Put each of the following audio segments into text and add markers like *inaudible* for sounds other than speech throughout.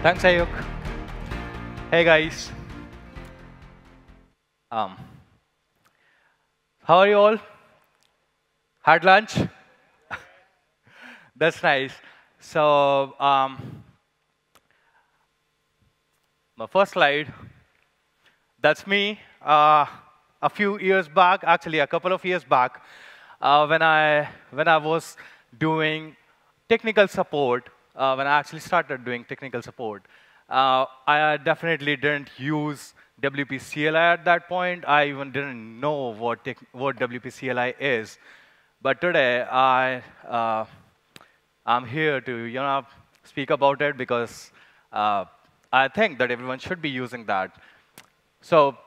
Thanks, Ayuk. Hey, guys. Um, how are you all? Had lunch? *laughs* That's nice. So, um, my first slide, that's me. Uh, a few years back, actually a couple of years back, uh, when, I, when I was doing technical support, uh, when I actually started doing technical support, uh, I definitely didn't use WP CLI at that point. I even didn't know what, what WP CLI is. But today, I, uh, I'm here to you know, speak about it because uh, I think that everyone should be using that. So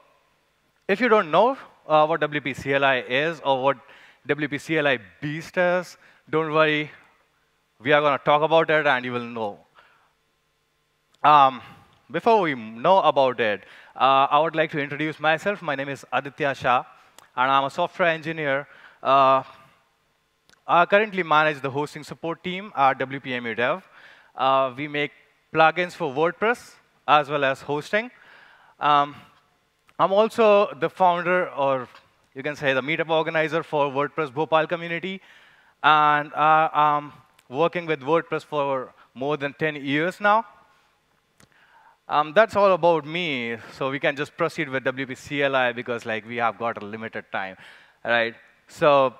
if you don't know uh, what WP CLI is or what WP CLI Beast is, don't worry. We are going to talk about it, and you will know. Um, before we know about it, uh, I would like to introduce myself. My name is Aditya Shah, and I'm a software engineer. Uh, I currently manage the hosting support team at WPMU Dev. Uh, we make plugins for WordPress as well as hosting. Um, I'm also the founder, or you can say the meetup organizer for WordPress Bhopal community. And uh, I'm working with WordPress for more than 10 years now. Um, that's all about me. So we can just proceed with WP CLI because like we have got a limited time, right? So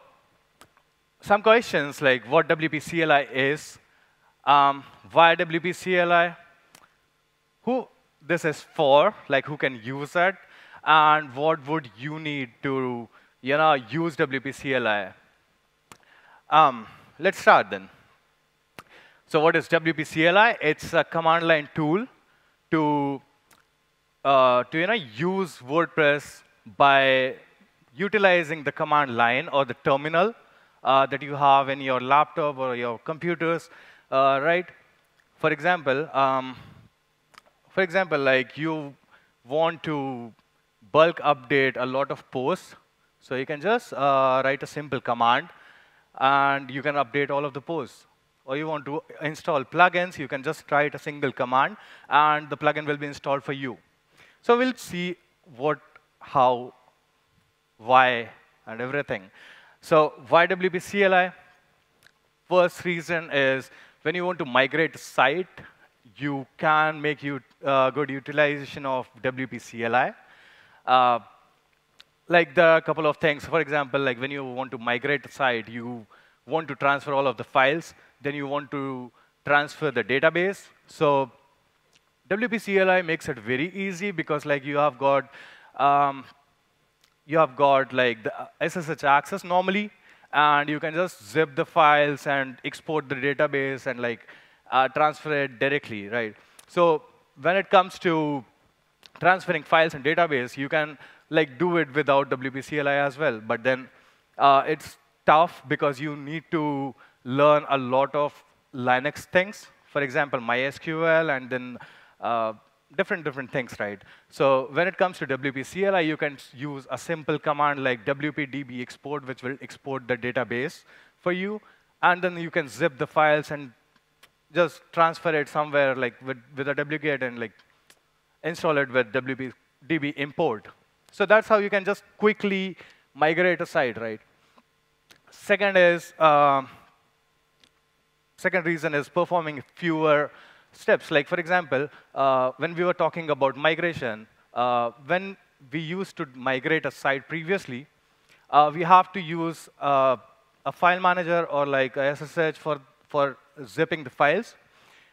some questions like what WP CLI is, um, why WP CLI, who this is for, like who can use it, and what would you need to you know, use WP CLI. Um, let's start then. So what is WP CLI? It's a command line tool to, uh, to you know, use WordPress by utilizing the command line or the terminal uh, that you have in your laptop or your computers, uh, right? For example, um, for example, like you want to bulk update a lot of posts, so you can just uh, write a simple command, and you can update all of the posts or you want to install plugins, you can just write a single command, and the plugin will be installed for you. So we'll see what, how, why, and everything. So why WP CLI? First reason is when you want to migrate a site, you can make you, uh, good utilization of WP CLI. Uh, like there are a couple of things. For example, like when you want to migrate a site, you want to transfer all of the files. Then you want to transfer the database. So WP CLI makes it very easy because like you have got um, you have got like the SSH access normally, and you can just zip the files and export the database and like uh, transfer it directly, right? So when it comes to transferring files and database, you can like do it without WP CLI as well. But then uh, it's tough because you need to learn a lot of Linux things. For example, MySQL and then uh, different, different things, right? So when it comes to WP CLI, you can use a simple command like wpdb export, which will export the database for you. And then you can zip the files and just transfer it somewhere like with, with a wget and like install it with wpdb import. So that's how you can just quickly migrate a site, right? Second is, uh, second reason is performing fewer steps. Like for example, uh, when we were talking about migration, uh, when we used to migrate a site previously, uh, we have to use uh, a file manager or like SSH for, for zipping the files.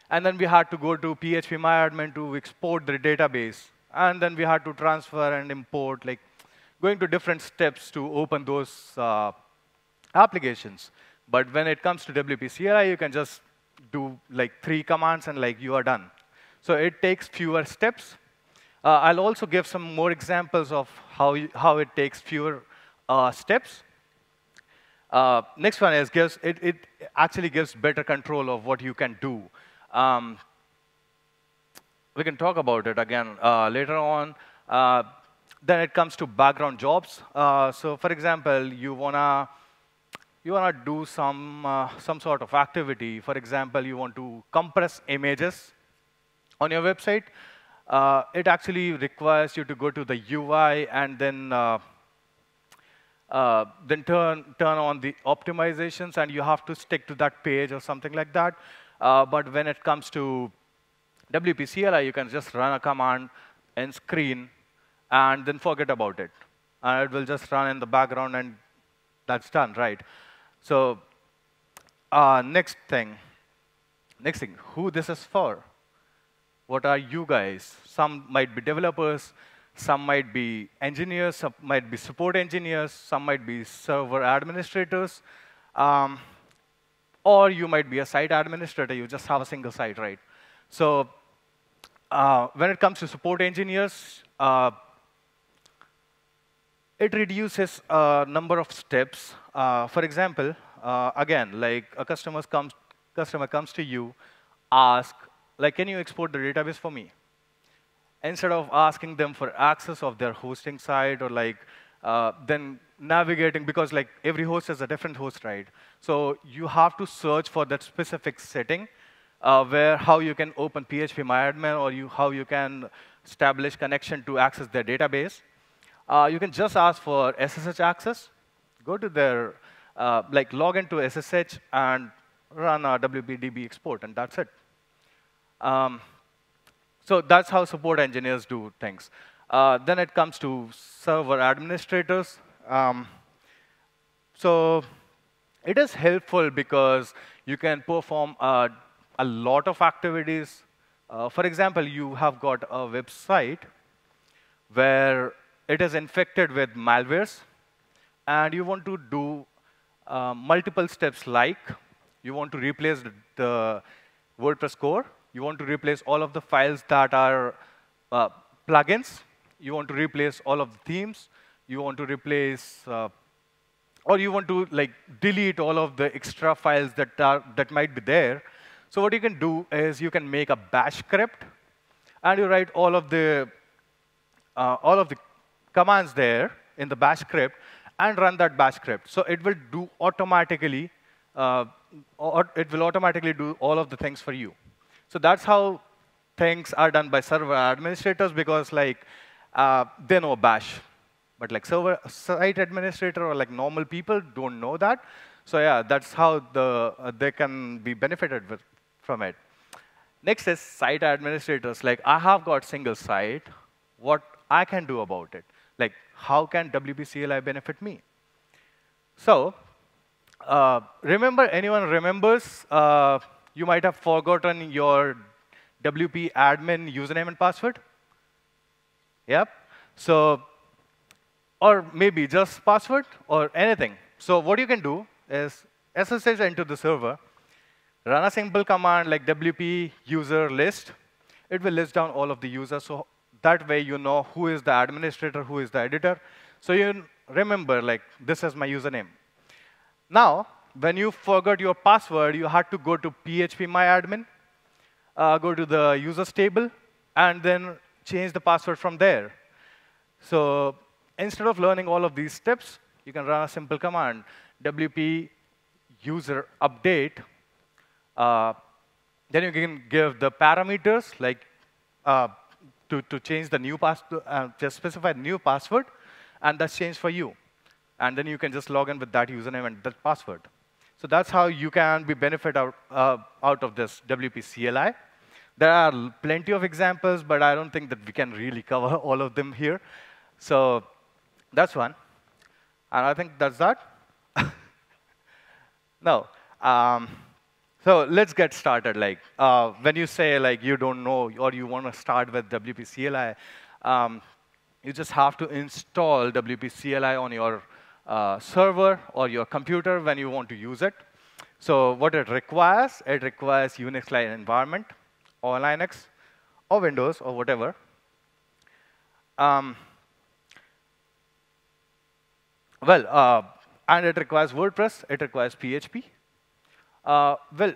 And then we had to go to phpMyAdmin to export the database. And then we had to transfer and import, like going to different steps to open those uh, applications. But when it comes to WP CLI, you can just do like three commands and like you are done. So it takes fewer steps. Uh, I'll also give some more examples of how, you, how it takes fewer uh, steps. Uh, next one is gives, it, it actually gives better control of what you can do. Um, we can talk about it again uh, later on. Uh, then it comes to background jobs. Uh, so for example, you want to you want to do some, uh, some sort of activity. For example, you want to compress images on your website, uh, it actually requires you to go to the UI and then uh, uh, then turn turn on the optimizations, and you have to stick to that page or something like that. Uh, but when it comes to WP CLI, you can just run a command in screen and then forget about it. And it will just run in the background, and that's done, right? So uh, next thing, next thing, who this is for? What are you guys? Some might be developers, some might be engineers, some might be support engineers, some might be server administrators, um, or you might be a site administrator. You just have a single site, right? So uh, when it comes to support engineers, uh, it reduces a number of steps. Uh, for example, uh, again, like a customer comes, customer comes to you, ask, like, can you export the database for me? Instead of asking them for access of their hosting site or like uh, then navigating, because like every host has a different host, right? So you have to search for that specific setting uh, where how you can open phpMyAdmin or you, how you can establish connection to access their database. Uh, you can just ask for SSH access, go to their uh, like log into SSH and run a WPDB export, and that's it. Um, so that's how support engineers do things. Uh, then it comes to server administrators. Um, so it is helpful because you can perform a, a lot of activities. Uh, for example, you have got a website where it is infected with malwares, and you want to do uh, multiple steps like you want to replace the WordPress core, you want to replace all of the files that are uh, plugins, you want to replace all of the themes, you want to replace, uh, or you want to like delete all of the extra files that are that might be there. So what you can do is you can make a bash script, and you write all of the uh, all of the commands there in the bash script, and run that bash script. So it will do automatically, uh, or it will automatically do all of the things for you. So that's how things are done by server administrators because like uh, they know bash. But like server site administrator or like normal people don't know that. So yeah, that's how the, uh, they can be benefited with, from it. Next is site administrators. Like I have got single site. What I can do about it? Like how can WP CLI benefit me? So uh, remember, anyone remembers, uh, you might have forgotten your WP admin username and password? Yep. So, or maybe just password or anything. So what you can do is SSH into the server, run a simple command like WP user list. It will list down all of the users. So that way you know who is the administrator, who is the editor. So you remember, like, this is my username. Now, when you forgot your password, you had to go to phpMyAdmin, uh, go to the users table, and then change the password from there. So instead of learning all of these steps, you can run a simple command, wp user update. Uh, then you can give the parameters, like uh, to, to change the new password, uh, just specify new password, and that's changed for you. And then you can just log in with that username and that password. So that's how you can be benefit out, uh, out of this WP CLI. There are plenty of examples, but I don't think that we can really cover *laughs* all of them here. So that's one. And I think that's that. *laughs* no. Um, so let's get started. Like uh, when you say like you don't know or you want to start with WP CLI, um, you just have to install WP CLI on your uh, server or your computer when you want to use it. So what it requires, it requires Unix-like environment or Linux or Windows or whatever. Um, well, uh, and it requires WordPress, it requires PHP, uh, well,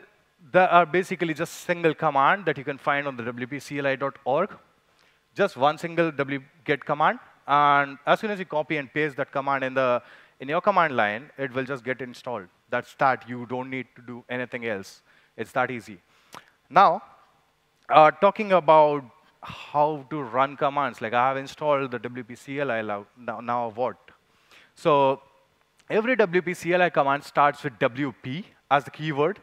there are basically just single command that you can find on the wpcli.org. Just one single wget command. And as soon as you copy and paste that command in, the, in your command line, it will just get installed. That's that. You don't need to do anything else. It's that easy. Now, uh, talking about how to run commands, like I have installed the wpcli now, now what? So every wpcli command starts with WP as the keyword.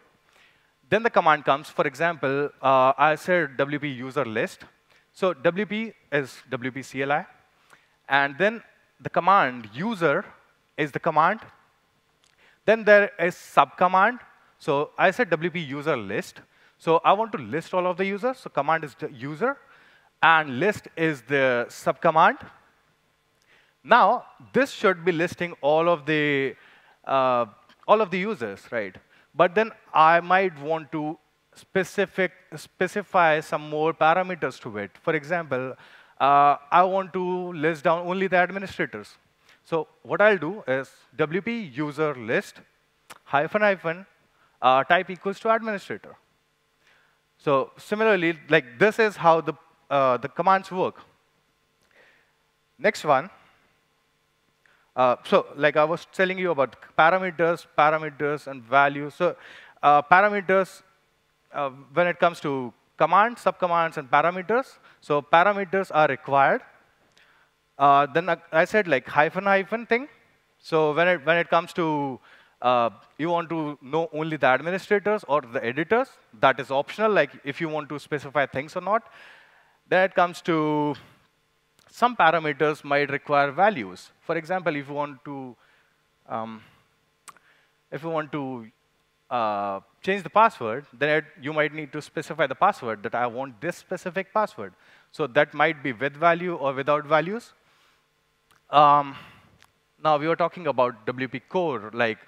Then the command comes, for example, uh, I said WP user list. So WP is WP CLI. And then the command user is the command. Then there is subcommand. So I said WP user list. So I want to list all of the users. So command is user. And list is the subcommand. Now, this should be listing all of the uh, all of the users, right? But then I might want to specific specify some more parameters to it. For example, uh, I want to list down only the administrators. So what I'll do is WP user list hyphen hyphen uh, type equals to administrator. So similarly, like this is how the uh, the commands work. Next one. Uh, so like I was telling you about parameters, parameters, and values. So uh, parameters, uh, when it comes to commands, subcommands, and parameters, so parameters are required. Uh, then I said like hyphen hyphen thing. So when it, when it comes to uh, you want to know only the administrators or the editors, that is optional, like if you want to specify things or not. Then it comes to some parameters might require values. For example, if you want to, um, if you want to uh, change the password, then it, you might need to specify the password that I want this specific password. So that might be with value or without values. Um, now we were talking about WP Core, like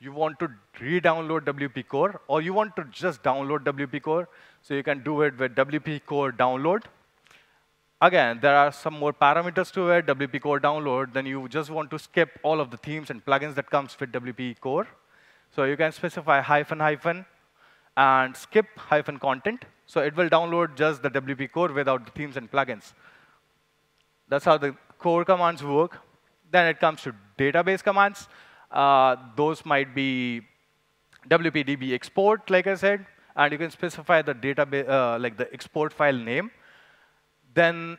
you want to re-download WP Core, or you want to just download WP Core, so you can do it with WP Core download. Again, there are some more parameters to it, WP Core download, then you just want to skip all of the themes and plugins that comes with WP Core. So you can specify hyphen hyphen and skip hyphen content. So it will download just the WP Core without the themes and plugins. That's how the core commands work. Then it comes to database commands. Uh, those might be WPDB export, like I said, and you can specify the database, uh, like the export file name. Then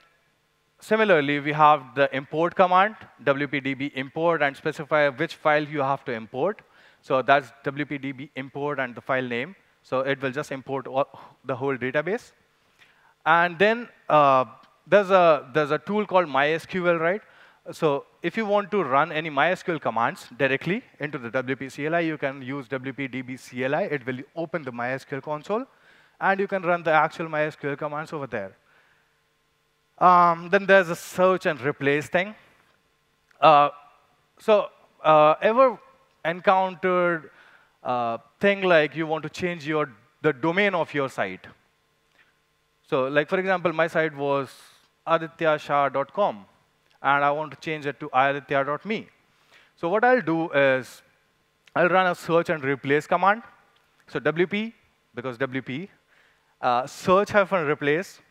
similarly, we have the import command, WPDB import, and specify which file you have to import. So that's WPDB import and the file name. So it will just import all, the whole database. And then uh, there's, a, there's a tool called MySQL, right? So if you want to run any MySQL commands directly into the WP CLI, you can use WPDB CLI. It will open the MySQL console. And you can run the actual MySQL commands over there. Um, then there's a search and replace thing. Uh, so uh, ever encountered a uh, thing like you want to change your the domain of your site? So like, for example, my site was adityashah.com, and I want to change it to aditya.me. So what I'll do is I'll run a search and replace command. So WP, because WP, uh, search hyphen replace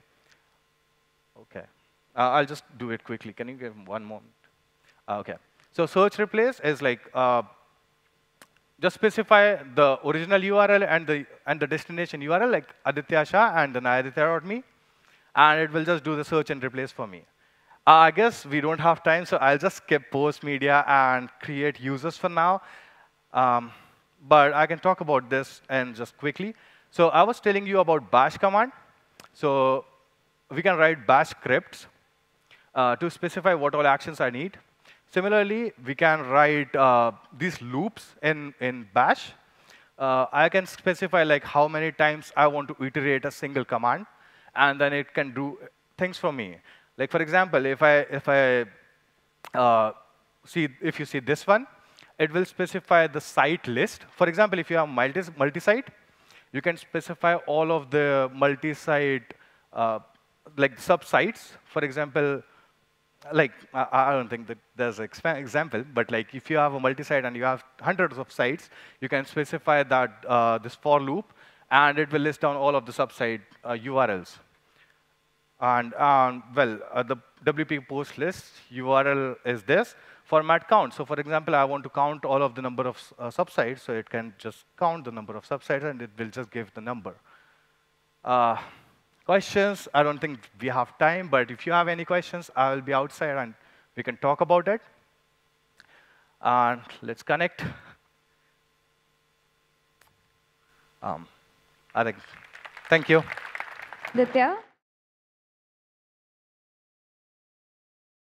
Okay. Uh, I'll just do it quickly. Can you give one moment? Uh, okay. So search replace is like uh, just specify the original URL and the and the destination URL like Aditya Shah and then aditya.me, and it will just do the search and replace for me. Uh, I guess we don't have time, so I'll just skip post media and create users for now. Um, but I can talk about this and just quickly. So I was telling you about bash command. So we can write bash scripts uh, to specify what all actions I need. Similarly, we can write uh, these loops in, in bash. Uh, I can specify like how many times I want to iterate a single command, and then it can do things for me. Like for example, if I if I uh, see if you see this one, it will specify the site list. For example, if you have multi multi-site, you can specify all of the multi-site uh, like subsites, for example, like I, I don't think that there's an example, but like if you have a multi-site and you have hundreds of sites, you can specify that uh, this for loop, and it will list down all of the subsite uh, URLs. And um, well, uh, the WP post list URL is this format count. So for example, I want to count all of the number of uh, subsites, so it can just count the number of subsites, and it will just give the number. Questions. I don't think we have time, but if you have any questions, I will be outside and we can talk about it. And let's connect. Um, I think, thank you. Ditya?